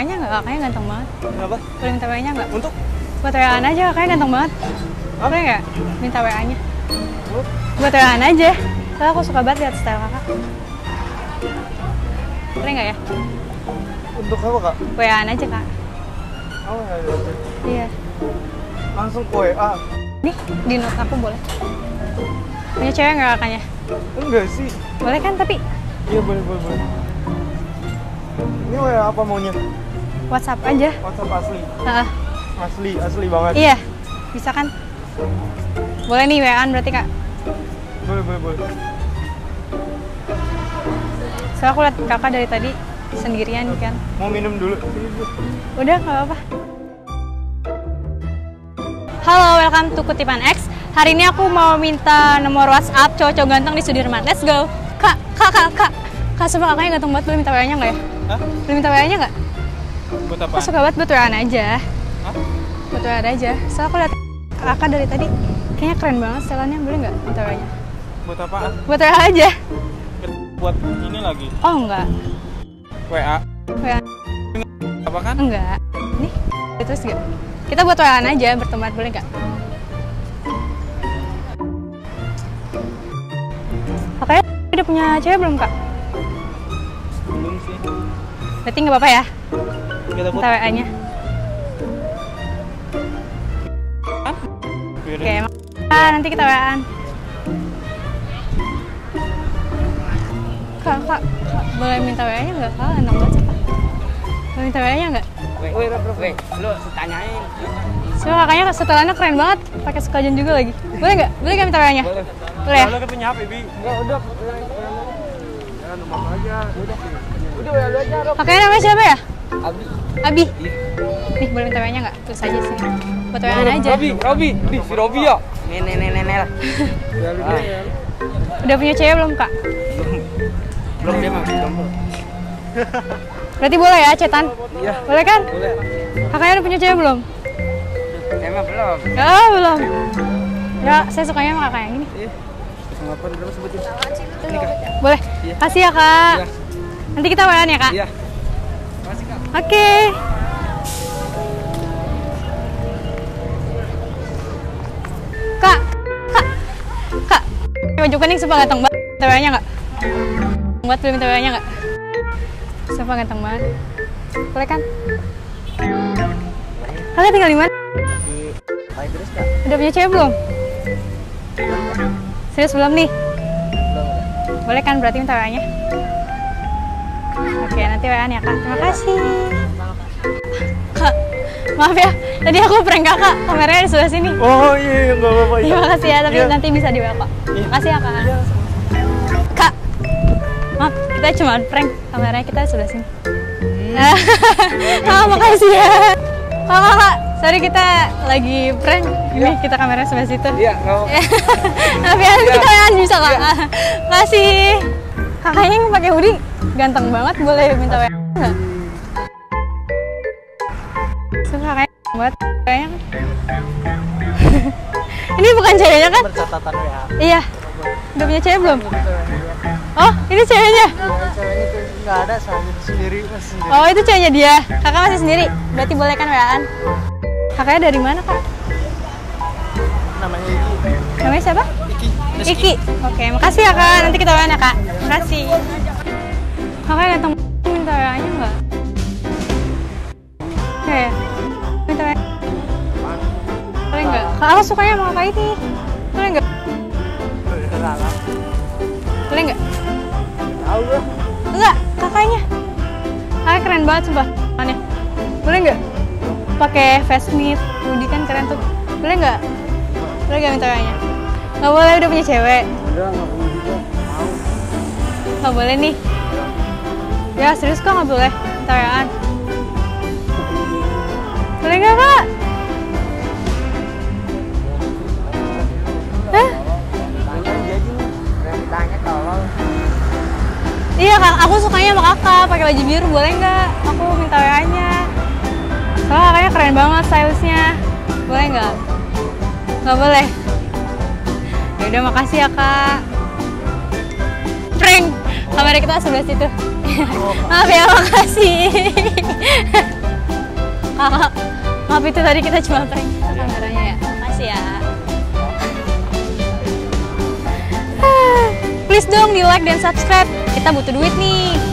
Kayaknya nggak, kakaknya ganteng banget. Kenapa? Boleh minta WA-nya nggak? Untuk? Buat WA-an aja, kakaknya ganteng banget. Boleh nggak minta WA-nya? Oh, Buat WA-an aja. Soalnya aku suka banget lihat style kakak. Boleh nggak ya? Untuk apa kak? WA-an aja kak. Oh, ya, ya, ya. Iya. Langsung ke WA. Nih, di note aku boleh. Punya cewek nggak kakaknya? Enggak sih. Boleh kan tapi Iya boleh boleh boleh. Ini apa maunya? WhatsApp aja. WhatsApp asli. Heeh. Asli, asli banget. Iya, bisa kan? Boleh nih WA-an berarti kak. Boleh boleh boleh. Soalnya aku lihat kakak dari tadi sendirian kan. Mau minum dulu. Udah, nggak apa-apa. Halo, welcome to Kutipan X. Hari ini aku mau minta nomor WhatsApp cowok-cowok ganteng di Sudirman. Let's go. Kak, kak, kak, kak. Kak, sumpah kakaknya ganteng banget. Boleh minta WA-nya nggak ya? Hah? Boleh minta WA-nya nggak? Buat apa? Aku suka banget buat WA-an aja. Hah? Buat WA-an aja. Soalnya aku lihat kakak dari tadi kayaknya keren banget setelannya. Boleh nggak WA-nya? Buat apaan? Buat WA aja. Buat ini lagi. Oh, enggak. WA. WA Apa kan? enggak. Nih, terus nggak? Kita buat WA-an aja berteman. Boleh nggak? Kakaknya udah punya cewek belum, Kak? Belum sih. Berarti nggak apa-apa ya? Kita WA-nya. Biarin. Oke, emang. Ah, nanti kita WA-an. Kak, kak, kak, boleh minta WA-nya nggak? Kak, enak banget sih, Kak. Boleh minta WA-nya nggak? Weh, weh, weh, lu tanyain. Soalnya kakaknya setelannya keren banget, pakai sekajan juga lagi. Boleh nggak? Boleh nggak minta WA-nya? Boleh. Boleh ya? Kalau punya HP, Bi. Enggak, udah. Ya, nomor aja. Udah. Udah, udah, lu aja, Rob. Kakaknya namanya siapa ya? Abi. Abi. Nih, boleh minta WA-nya nggak? Tulis aja sini. Buat WA-an aja. Robi, Robi. Di, si Robi ya. Nenek, nenek, ya. Udah punya cewek belum, Kak? Belum dia mah, belum. Berarti boleh ya, cetan? Iya. Boleh kan? Boleh. Kakaknya udah punya cewek belum? Emang belum. Ya, belum. Ya, saya sukanya sama kakak yang ini. Ngapain berapa sebutin? Boleh. Iya. Kasih ya, Kak. Iya. Nanti kita WA-an ya, Kak? Iya. Oke. Kak, kak, kak, baju kuning sumpah ganteng banget. Minta WA-nya nggak? Buat boleh minta WA-nya nggak? Sumpah ganteng banget. Boleh kan? Kalian tinggal di mana? Ayo terus, Kak. Udah punya cewek belum? Serius belum nih? Boleh kan berarti minta WA-nya? Oke, nanti WA-an ya, Kak. Terima kasih. Kak, maaf ya. Tadi aku prank kakak, kameranya di sebelah sini. Oh iya, iya, nggak apa-apa. Iya. Terima kasih ya, tapi Iya. nanti bisa di WA, Kak. Iya. Makasih ya, Kak. Kak, maaf, kita cuma prank. Kameranya kita di sebelah sini. Ah, makasih ya. Kak, kak, kak. Sorry kita lagi prank. Ini kita kameranya sebelah situ. Iya, mau. Tapi ya, kita WA bisa kak. Makasih. Kakaknya yang pakai hoodie ganteng banget. Boleh minta WA nggak? Ganteng banget. Kayaknya kan. ini bukan ceweknya kan? Catatan WA. Iya. Udah punya cewek belum? Oh, ini ceweknya. Ceweknya nggak ada, saya sendiri. Oh, itu ceweknya dia. Kakak masih sendiri. Berarti boleh kan WA-an? Kakaknya dari mana, Kak? Namanya Iki. Namanya siapa? Iki. Iki. Oke, makasih ya kak. Nanti kita WA ya kak. Makasih. Kakak datang minta WA-nya nggak? Ya? Minta WA. Boleh nggak? Kak, aku sukanya sama kakak ini. Boleh nggak? Boleh nggak? Tahu gua. Enggak, kakaknya. Kakak keren banget sumpah. Aneh. Boleh nggak? Pakai face knit, hoodie kan keren tuh. Boleh nggak? Boleh nggak minta WA-nya? Nggak boleh, udah punya cewek. Udah, nggak punya juga. Mau. Nggak boleh nih. Ya serius kok nggak boleh. Minta WA-an. Boleh nggak kak? Tolong. Iya kak, aku sukanya sama kakak pakai baju biru boleh nggak? Aku minta WA-nya. Soalnya kakaknya keren banget stylesnya. Boleh nggak? Nggak boleh. Ya udah makasih ya kak. Prank. Kamera kita sebelah situ. Maaf ya, makasih. Kakak, maaf itu tadi kita cuma prank kameranya ya. Makasih ya. Please dong di like dan subscribe. Kita butuh duit nih.